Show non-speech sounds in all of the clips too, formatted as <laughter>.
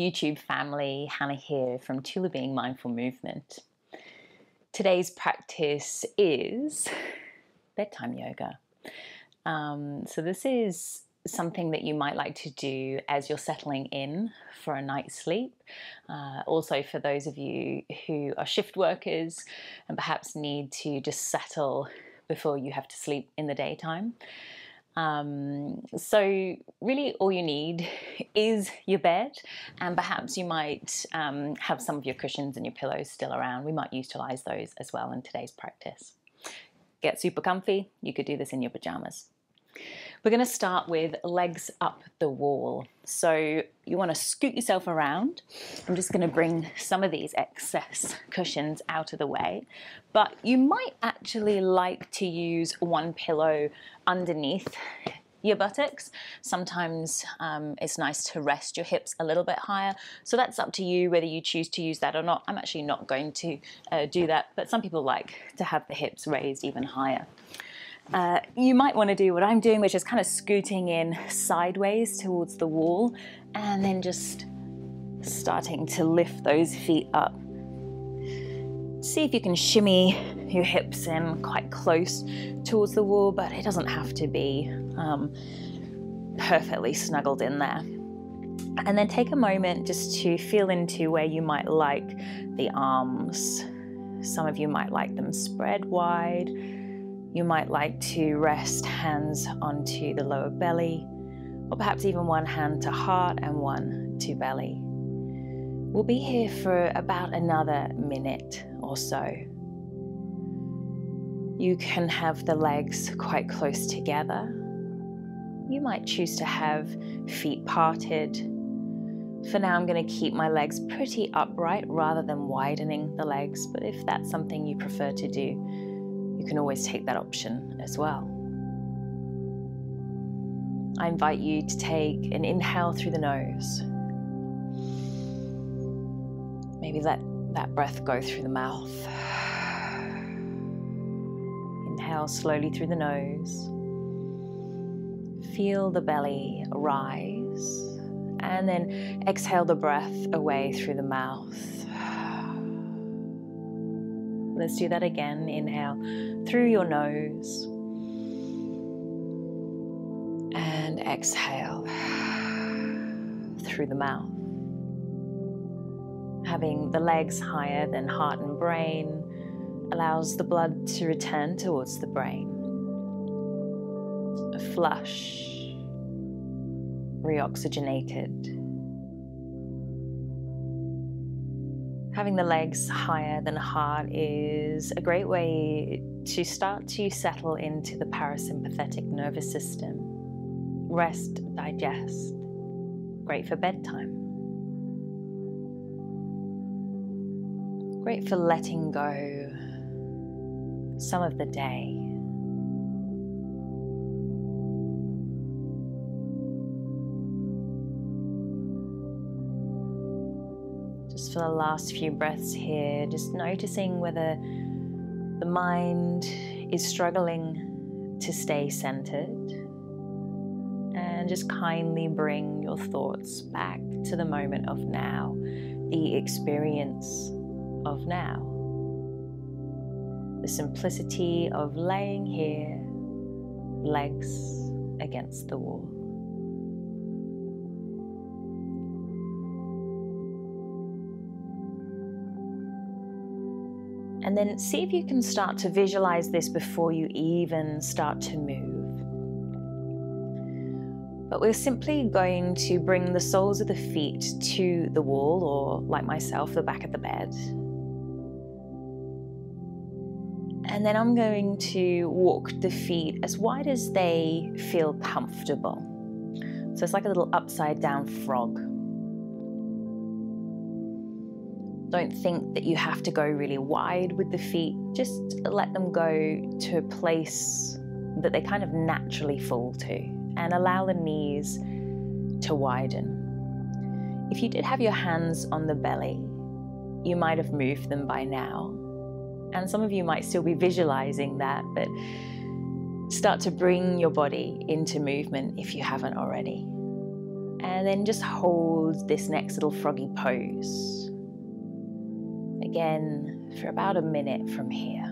YouTube family, Hannah here from Tula Being Mindful Movement. Today's practice is bedtime yoga. Um, so, this is something that you might like to do as you're settling in for a night's sleep. Uh, also, for those of you who are shift workers and perhaps need to just settle before you have to sleep in the daytime. Um, so, really, all you need <laughs> is your bed, and perhaps you might um, have some of your cushions and your pillows still around. We might utilize those as well in today's practice. Get super comfy. You could do this in your pajamas. We're going to start with legs up the wall. So you want to scoot yourself around. I'm just going to bring some of these excess cushions out of the way. But you might actually like to use one pillow underneath your buttocks. Sometimes um, it's nice to rest your hips a little bit higher. So that's up to you whether you choose to use that or not. I'm actually not going to uh, do that, but some people like to have the hips raised even higher. Uh, you might want to do what I'm doing, which is kind of scooting in sideways towards the wall and then just starting to lift those feet up. See if you can shimmy your hips in quite close towards the wall, but it doesn't have to be um, perfectly snuggled in there. And then take a moment just to feel into where you might like the arms. Some of you might like them spread wide you might like to rest hands onto the lower belly, or perhaps even one hand to heart and one to belly. We'll be here for about another minute or so. You can have the legs quite close together. You might choose to have feet parted. For now, I'm going to keep my legs pretty upright rather than widening the legs, but if that's something you prefer to do, you can always take that option as well. I invite you to take an inhale through the nose. Maybe let that breath go through the mouth. Inhale slowly through the nose. Feel the belly rise. And then exhale the breath away through the mouth. Let's do that again. Inhale through your nose and exhale through the mouth. Having the legs higher than heart and brain allows the blood to return towards the brain. Flush, reoxygenated. Having the legs higher than heart is a great way to start to settle into the parasympathetic nervous system. Rest, digest. Great for bedtime. Great for letting go some of the day. For the last few breaths here, just noticing whether the mind is struggling to stay centered. And just kindly bring your thoughts back to the moment of now, the experience of now. The simplicity of laying here, legs against the wall. And then see if you can start to visualize this before you even start to move. But we're simply going to bring the soles of the feet to the wall, or like myself, the back of the bed. And then I'm going to walk the feet as wide as they feel comfortable. So it's like a little upside down frog. Don't think that you have to go really wide with the feet. Just let them go to a place that they kind of naturally fall to and allow the knees to widen. If you did have your hands on the belly, you might have moved them by now. And some of you might still be visualizing that, but start to bring your body into movement if you haven't already. And then just hold this next little froggy pose. Again, for about a minute from here.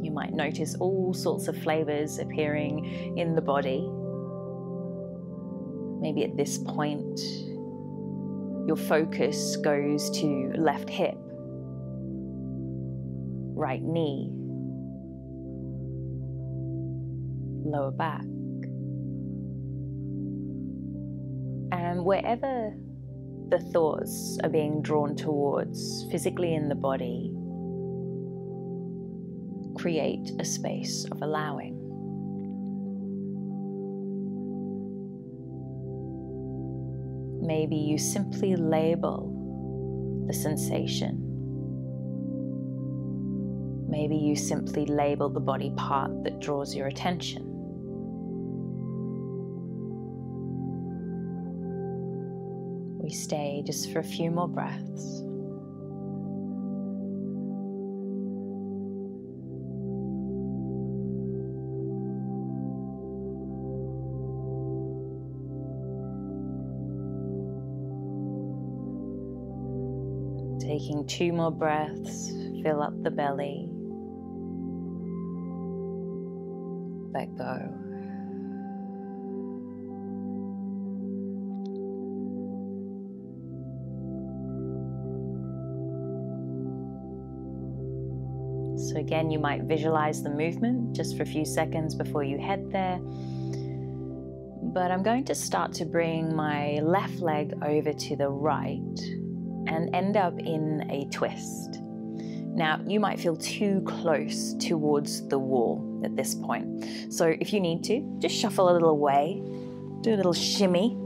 You might notice all sorts of flavors appearing in the body. Maybe at this point, your focus goes to left hip, right knee, lower back. And wherever the thoughts are being drawn towards physically in the body, create a space of allowing. Maybe you simply label the sensation. Maybe you simply label the body part that draws your attention. We stay just for a few more breaths. Taking two more breaths, fill up the belly. Let go. So, again, you might visualize the movement just for a few seconds before you head there. But I'm going to start to bring my left leg over to the right and end up in a twist. Now, you might feel too close towards the wall at this point. So, if you need to, just shuffle a little away, do a little shimmy.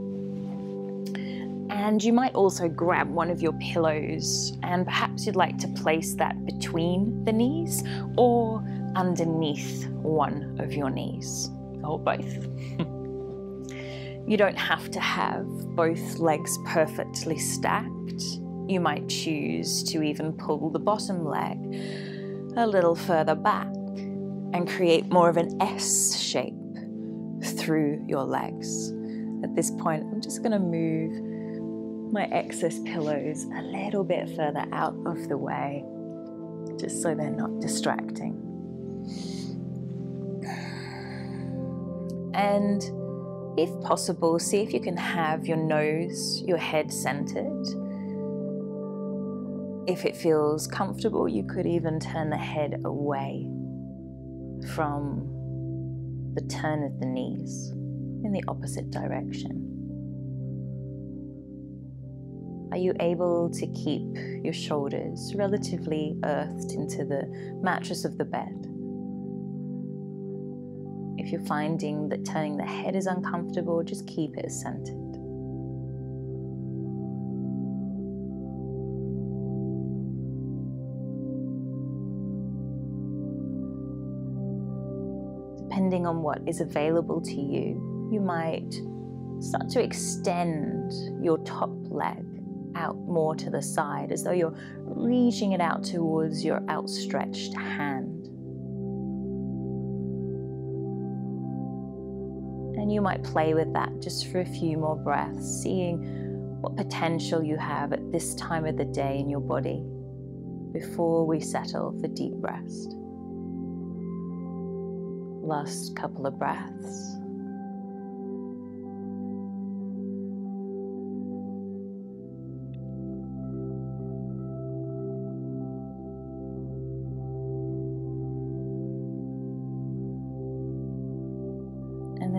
And you might also grab one of your pillows, and perhaps you'd like to place that between the knees or underneath one of your knees, or both. <laughs> you don't have to have both legs perfectly stacked you might choose to even pull the bottom leg a little further back and create more of an S shape through your legs. At this point, I'm just going to move my excess pillows a little bit further out of the way, just so they're not distracting. And if possible, see if you can have your nose, your head centered if it feels comfortable, you could even turn the head away from the turn of the knees in the opposite direction. Are you able to keep your shoulders relatively earthed into the mattress of the bed? If you're finding that turning the head is uncomfortable, just keep it centered. depending on what is available to you, you might start to extend your top leg out more to the side as though you're reaching it out towards your outstretched hand. And you might play with that just for a few more breaths, seeing what potential you have at this time of the day in your body before we settle for deep rest last couple of breaths.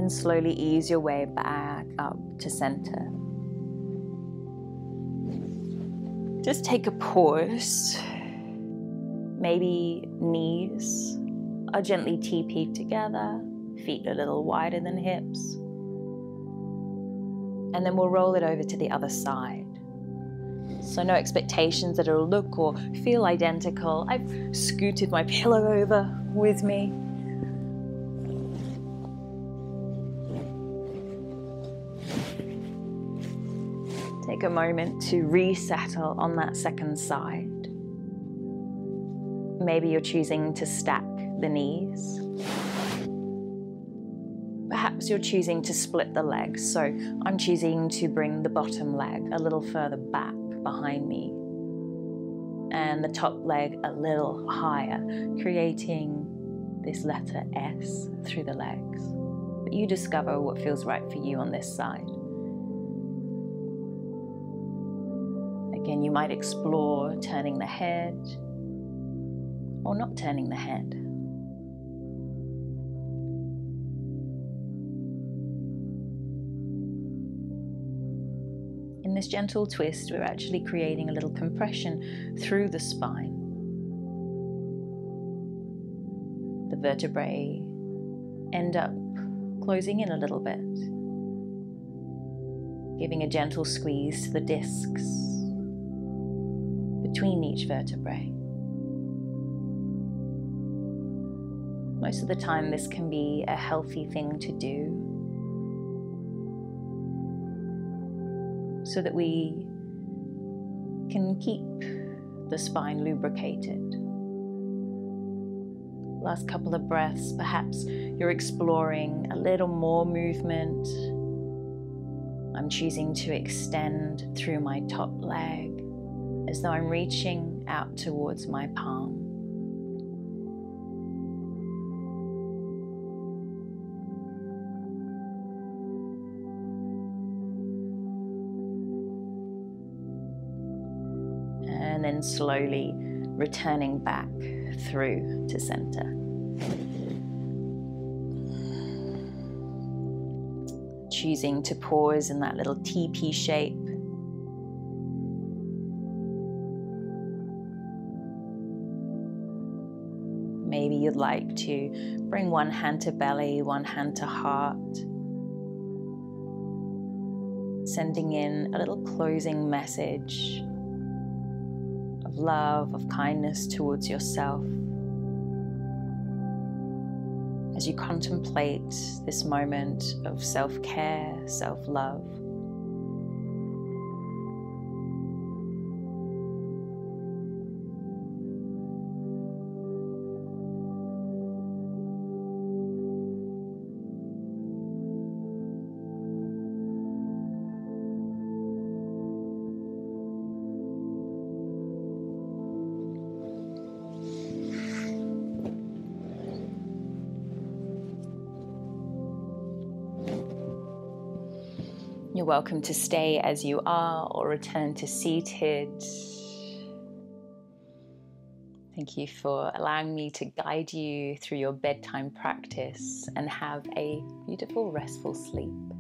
Slowly ease your way back up to center. Just take a pause, maybe knees are gently teepee together, feet a little wider than hips. And then we'll roll it over to the other side. So, no expectations that it'll look or feel identical. I've scooted my <laughs> pillow over with me. Take a moment to resettle on that second side. Maybe you're choosing to stack the knees. Perhaps you're choosing to split the legs. So I'm choosing to bring the bottom leg a little further back behind me and the top leg a little higher, creating this letter S through the legs. But you discover what feels right for you on this side. Again, you might explore turning the head or not turning the head. In this gentle twist, we're actually creating a little compression through the spine. The vertebrae end up closing in a little bit, giving a gentle squeeze to the discs between each vertebrae. Most of the time, this can be a healthy thing to do so that we can keep the spine lubricated. Last couple of breaths, perhaps you're exploring a little more movement. I'm choosing to extend through my top leg as though I'm reaching out towards my palm. and then slowly returning back through to center. Choosing to pause in that little teepee shape. To bring one hand to belly, one hand to heart. Sending in a little closing message of love, of kindness towards yourself. As you contemplate this moment of self care, self love. Welcome to stay as you are or return to seated. Thank you for allowing me to guide you through your bedtime practice and have a beautiful, restful sleep.